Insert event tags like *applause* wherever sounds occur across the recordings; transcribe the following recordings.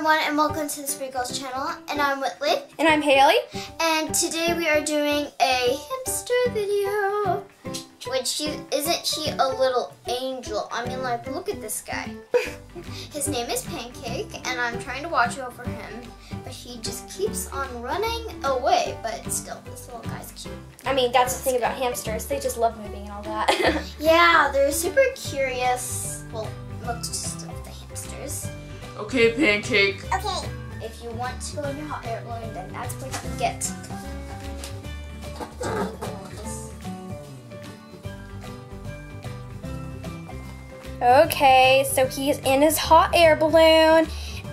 everyone and welcome to the Sweet Girls channel. And I'm Whitley. And I'm Haley. and today we are doing a hamster video. Which he, isn't he a little angel? I mean like look at this guy. *laughs* His name is Pancake and I'm trying to watch over him but he just keeps on running away but still this little guy's cute. I mean, that's the thing about hamsters. They just love moving and all that. *laughs* yeah they're super curious. Well most of the hamsters Okay, Pancake. Okay. If you want to go in your hot air balloon, then that's what you get. okay, so he's in his hot air balloon.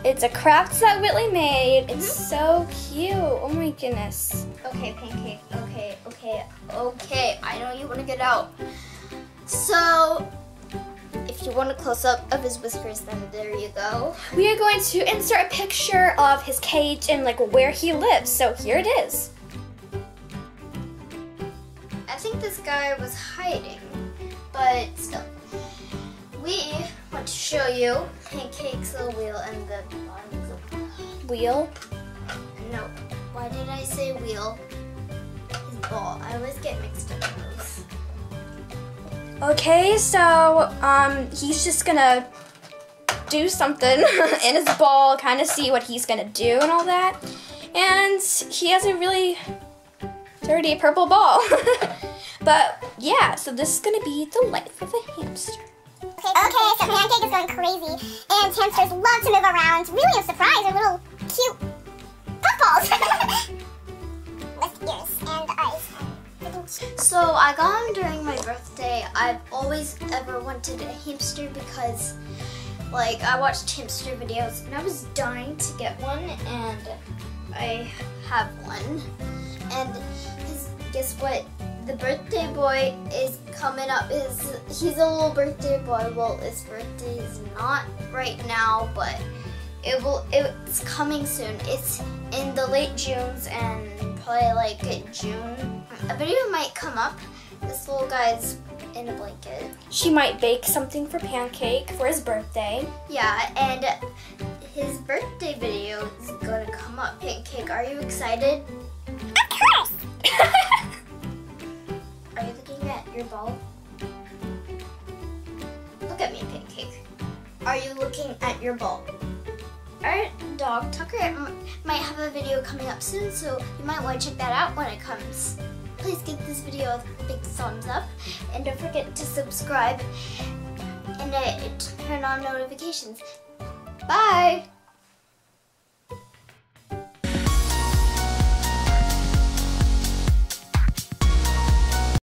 It's a craft that Whitley made. It's mm-hmm. so cute. Oh my goodness. Okay, pancake. Okay, okay, okay. I know you want to get out. So, if you want a close up of his whiskers, then there you go. We are going to insert a picture of his cage and like where he lives. So here it is. I think this guy was hiding, but still. We want to show you Pancake's little wheel and the bottom of the Wheel. No. Why did I say wheel? His ball. I always get mixed up. Okay, so um, he's just gonna do something *laughs* in his ball, kind of see what he's gonna do and all that. And he has a really dirty purple ball. *laughs* but yeah, so this is gonna be the life of a hamster. Okay, okay so Pancake is going crazy, and hamsters love to move around. Really a surprise, they're little So I got him during my birthday. I've always ever wanted a hamster because like I watched hamster videos and I was dying to get one and I have one. And guess what? The birthday boy is coming up. Is he's a little birthday boy. Well, his birthday is not right now, but it will. It's coming soon. It's in the late Junes and probably like June. A video might come up. This little guy's in a blanket. She might bake something for Pancake for his birthday. Yeah, and his birthday video is gonna come up. Pancake, are you excited? Of course! *laughs* Are you looking at your ball? Look at me, Pancake. Are you looking at your ball? Alright, Dog Tucker might have a video coming up soon, so you might want to check that out when it comes. Please give this video a big thumbs up, and don't forget to subscribe and uh, turn on notifications. Bye!